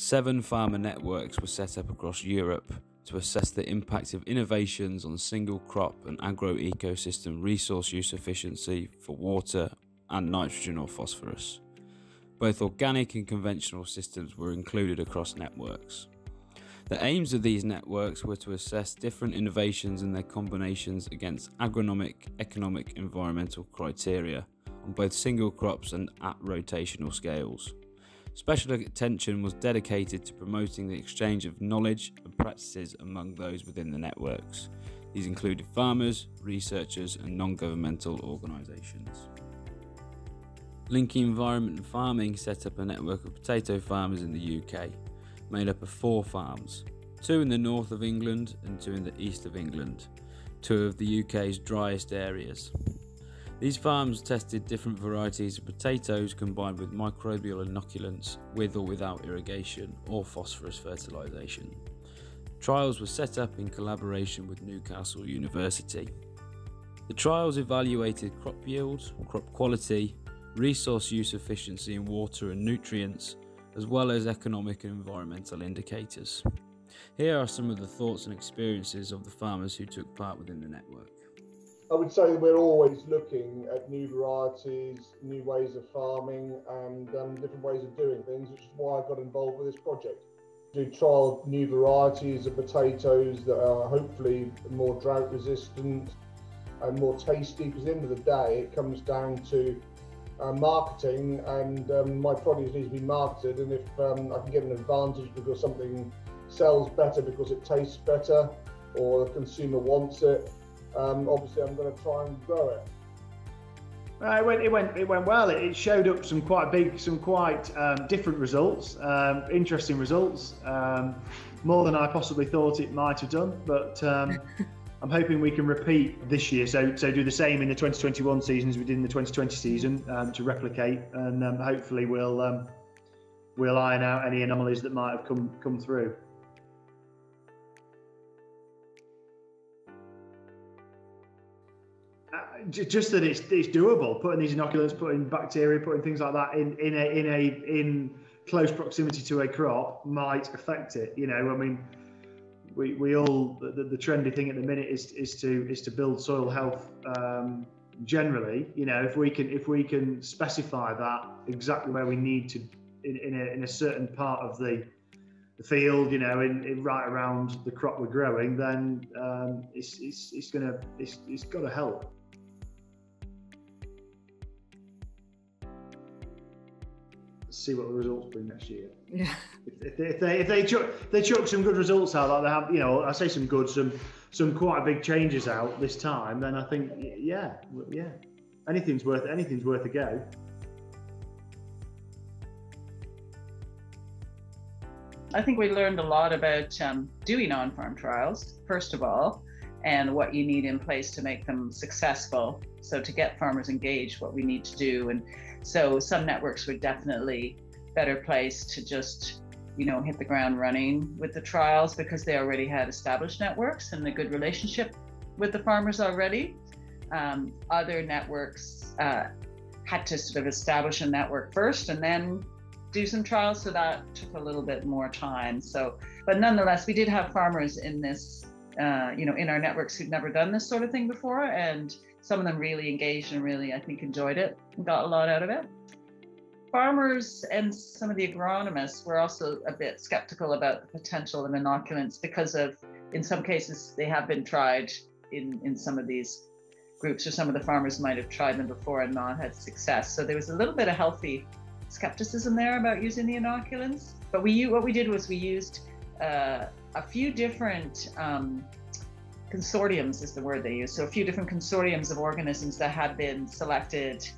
Seven farmer networks were set up across Europe to assess the impact of innovations on single crop and agro ecosystem resource use efficiency for water and nitrogen or phosphorus. Both organic and conventional systems were included across networks. The aims of these networks were to assess different innovations and their combinations against agronomic, economic, environmental criteria on both single crops and at rotational scales. Special attention was dedicated to promoting the exchange of knowledge and practices among those within the networks. These included farmers, researchers, and non governmental organisations. Linking Environment and Farming set up a network of potato farmers in the UK, made up of four farms two in the north of England and two in the east of England, two of the UK's driest areas. These farms tested different varieties of potatoes combined with microbial inoculants with or without irrigation or phosphorus fertilisation. Trials were set up in collaboration with Newcastle University. The trials evaluated crop yield, crop quality, resource use efficiency in water and nutrients, as well as economic and environmental indicators. Here are some of the thoughts and experiences of the farmers who took part within the network. I would say we're always looking at new varieties, new ways of farming, and um, different ways of doing things, which is why I got involved with this project. To trial new varieties of potatoes that are hopefully more drought resistant and more tasty, because at the end of the day, it comes down to uh, marketing, and um, my produce needs to be marketed. And if um, I can get an advantage because something sells better because it tastes better, or the consumer wants it, um, obviously I'm going to try and grow it. Uh, it went, it went, it went well. It, showed up some quite big, some quite um, different results, um, interesting results, um, more than I possibly thought it might have done. But um, I'm hoping we can repeat this year. So, so do the same in the 2021 season as we did in the 2020 season um, to replicate, and um, hopefully we'll we'll iron out any anomalies that might have come come through. Just that it's it's doable. Putting these inoculants, putting bacteria, putting things like that in in a in a in close proximity to a crop might affect it. You know, I mean, we, we all the, the trendy thing at the minute is is to is to build soil health um, generally. You know, if we can if we can specify that exactly where we need to in, in, a, in a certain part of the the field, you know, in, in, right around the crop we're growing, then um, it's, it's, it's gonna it's, it's got to help. See what the results bring next year. Yeah. If, if, if they if they chuck, they chuck some good results out, like they have, you know, I say some good, some some quite big changes out this time, then I think, yeah, yeah, anything's worth anything's worth a go. I think we learned a lot about um, doing on-farm trials, first of all, and what you need in place to make them successful. So to get farmers engaged, what we need to do, and so some networks were definitely better placed to just, you know, hit the ground running with the trials because they already had established networks and a good relationship with the farmers already. Um, other networks uh, had to sort of establish a network first and then do some trials, so that took a little bit more time. So, but nonetheless, we did have farmers in this, uh, you know, in our networks who'd never done this sort of thing before, and some of them really engaged and really, I think, enjoyed it and got a lot out of it. Farmers and some of the agronomists were also a bit skeptical about the potential of inoculants because of, in some cases, they have been tried in, in some of these groups, or some of the farmers might have tried them before and not had success. So there was a little bit of healthy skepticism there about using the inoculants. But we what we did was we used uh, a few different um, consortiums is the word they use. So a few different consortiums of organisms that had been selected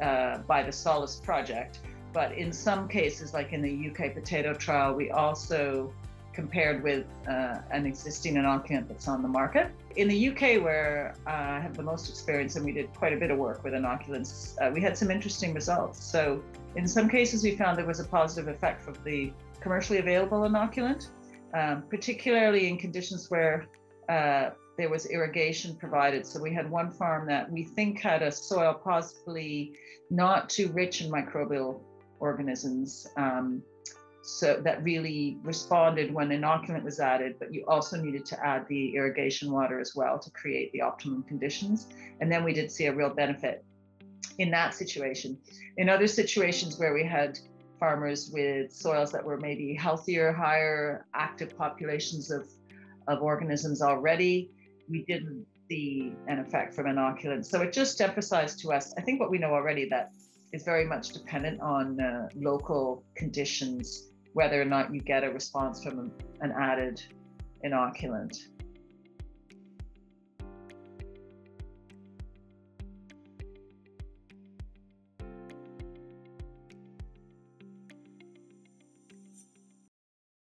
uh, by the SolACE project. But in some cases, like in the UK potato trial, we also compared with uh, an existing inoculant that's on the market. In the UK, where uh, I have the most experience and we did quite a bit of work with inoculants, uh, we had some interesting results. So in some cases, we found there was a positive effect from the commercially available inoculant, um, particularly in conditions where uh, there was irrigation provided. So we had one farm that we think had a soil possibly not too rich in microbial organisms. Um, so that really responded when inoculant was added, but you also needed to add the irrigation water as well to create the optimum conditions. And then we did see a real benefit in that situation. In other situations where we had farmers with soils that were maybe healthier, higher active populations of, of organisms already, we didn't see an effect from inoculants. So it just emphasized to us, I think what we know already that is very much dependent on uh, local conditions, whether or not you get a response from an added inoculant.